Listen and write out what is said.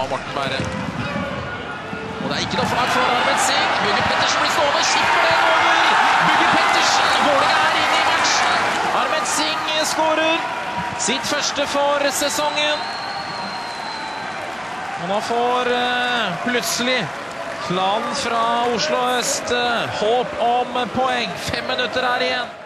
av Morten Berre. Og det er ikke noe flagg for Armen Singh. Bugge Pettersen blir stående, skipper den over. Bugge Pettersen, Vålerenga er inne i matchen. Armen Singh skårer sitt første for sesongen. Og nå får eh, plutselig klanen fra Oslo øst eh, håp om poeng. Fem minutter er igjen.